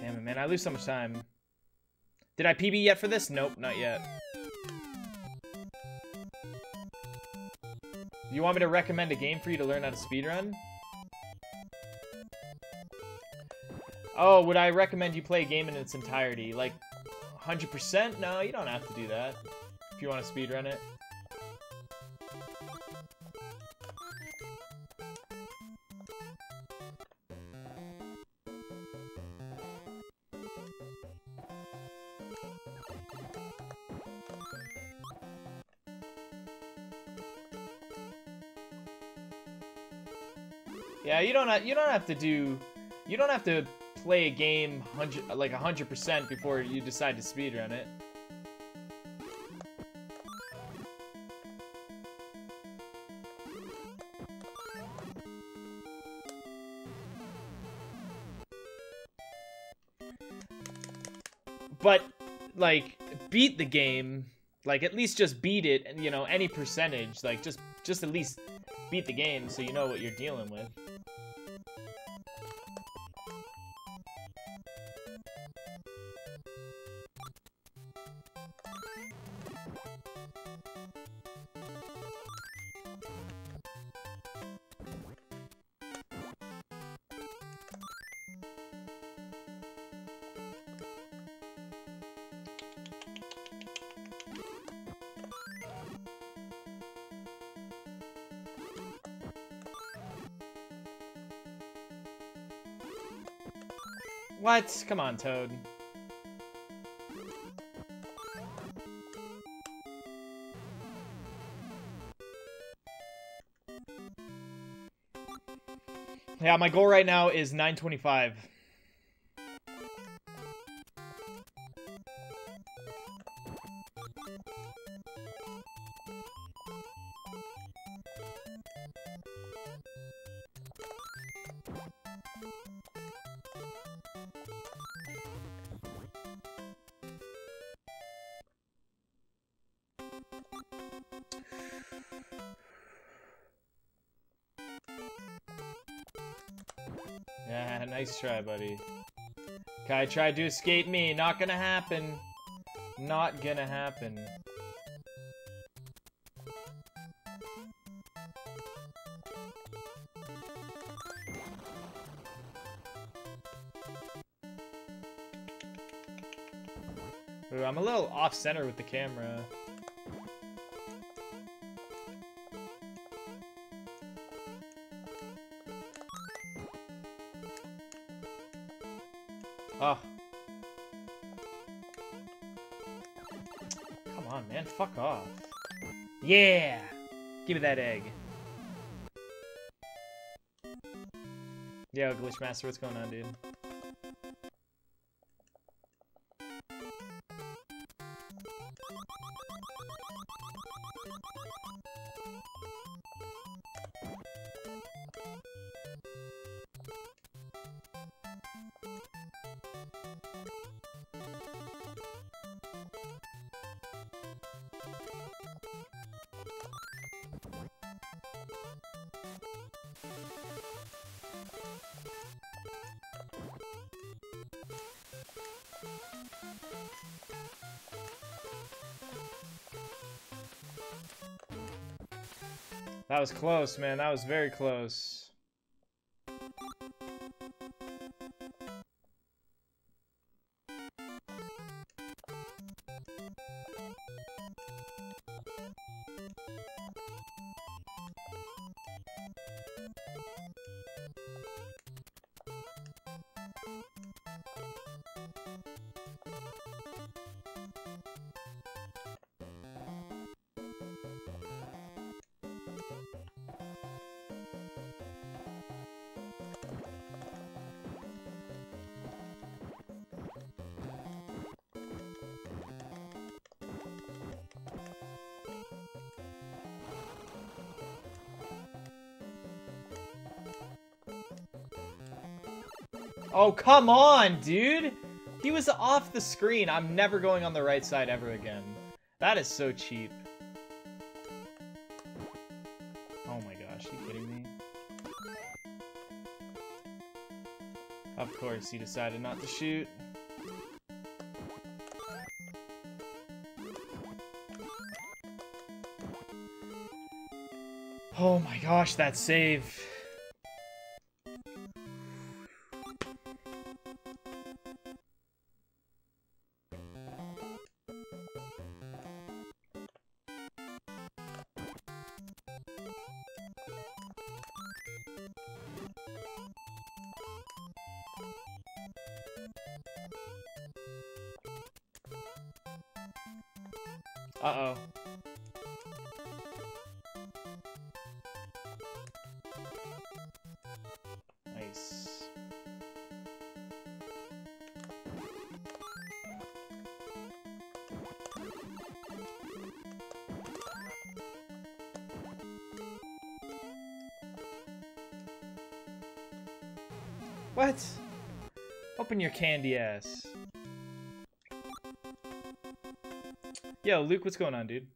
Damn it, man. I lose so much time. Did I PB yet for this? Nope, not yet. You want me to recommend a game for you to learn how to speedrun? Oh, would I recommend you play a game in its entirety? Like, 100%? No, you don't have to do that. If you want to speedrun it. Yeah, you don't you don't have to do you don't have to play a game hundred like hundred percent before you decide to speedrun it. But like beat the game, like at least just beat it, and you know any percentage, like just just at least beat the game so you know what you're dealing with. What? Come on, Toad. Yeah, my goal right now is 925. Yeah, nice try, buddy. Guy tried to escape me. Not gonna happen. Not gonna happen. Ooh, I'm a little off-center with the camera. Oh. Come on, man. Fuck off. Yeah! Give me that egg. Yo, Glitchmaster, what's going on, dude? That was close, man. That was very close. Oh, come on, dude! He was off the screen. I'm never going on the right side ever again. That is so cheap. Oh my gosh, you kidding me? Of course, he decided not to shoot. Oh my gosh, that save. Uh-oh. Nice. What? Open your candy ass. Yo, Luke, what's going on, dude?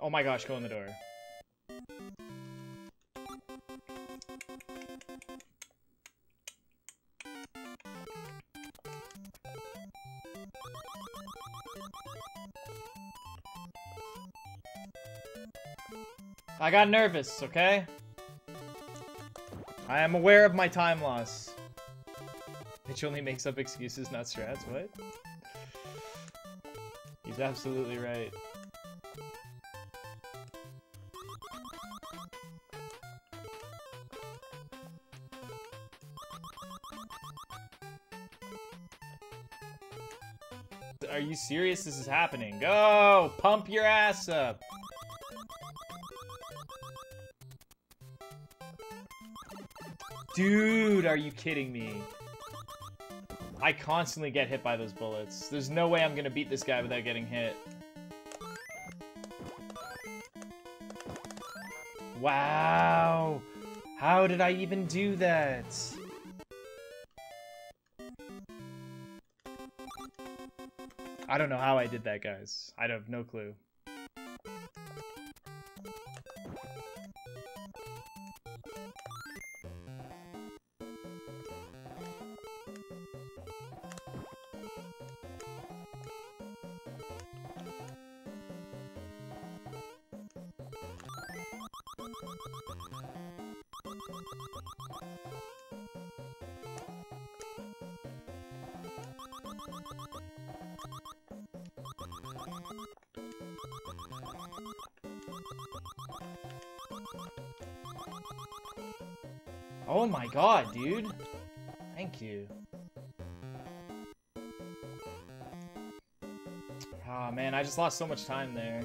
Oh my gosh, go in the door. I got nervous, okay? I am aware of my time loss. Mitch only makes up excuses, not strats. What? He's absolutely right. Are you serious? This is happening. Go! Pump your ass up! Dude, are you kidding me? I constantly get hit by those bullets. There's no way I'm gonna beat this guy without getting hit. Wow! How did I even do that? I don't know how I did that, guys. I have no clue. Oh my god, dude. Thank you. Oh man, I just lost so much time there.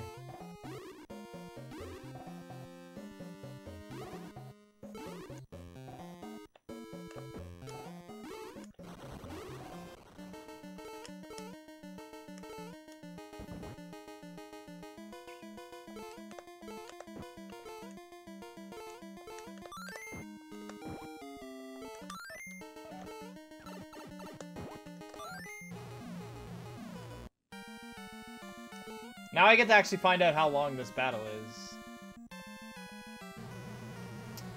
Now I get to actually find out how long this battle is.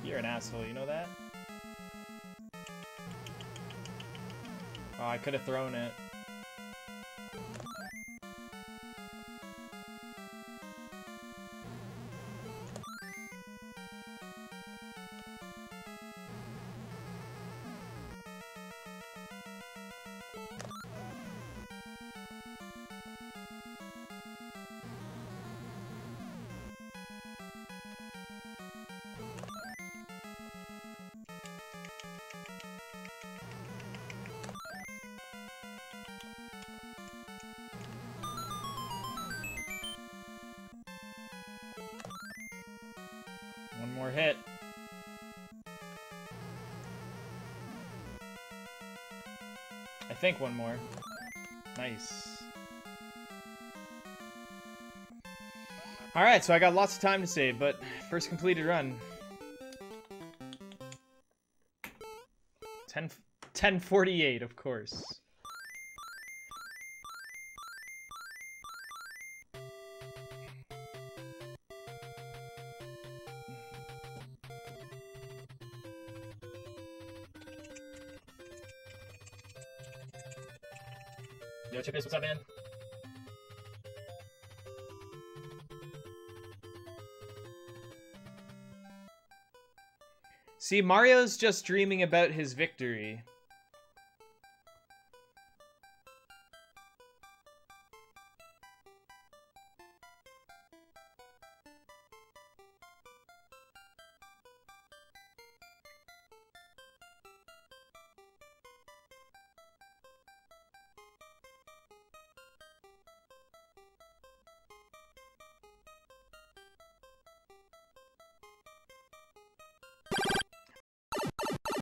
You're an asshole, you know that? Oh, I could have thrown it. More hit. I think one more. Nice. Alright, so I got lots of time to save, but first completed run. 10, 1048, of course. Yo, Chippers, what's up, man? See, Mario's just dreaming about his victory.